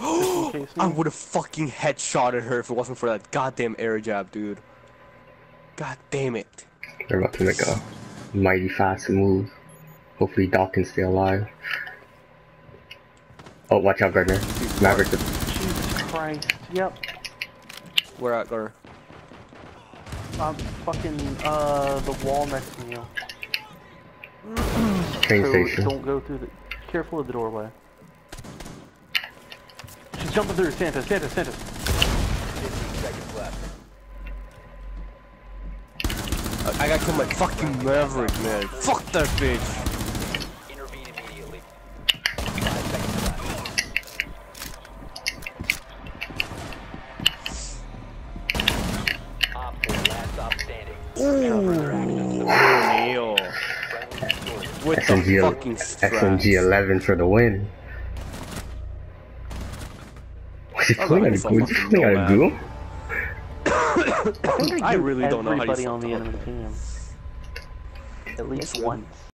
in case I would have fucking headshotted her if it wasn't for that goddamn air jab, dude. God damn it. They're about to make a mighty fast move. Hopefully Doc can stay alive. Oh, watch out, Gardner. Maverick. Jesus Christ. Yep. Where at, Gunner? Um, fucking, uh, the wall next to you. Train So station. don't go through the. Careful of the doorway. She's jumping through. Santa, Santa, Santa. 15 seconds left. I, I gotta kill my fucking Maverick, man. Fuck that bitch. Intervene immediately. Five seconds left. Op 4, last stop standing. Ooh, Neil. Friendly destroyed. With the fucking straps. SMG 11 for the win. Was he I playing like on, so was he fucking playing on dumb, Google? I, think I really don't know how to Everybody use on the fucking- enemy team. At least Yes, once.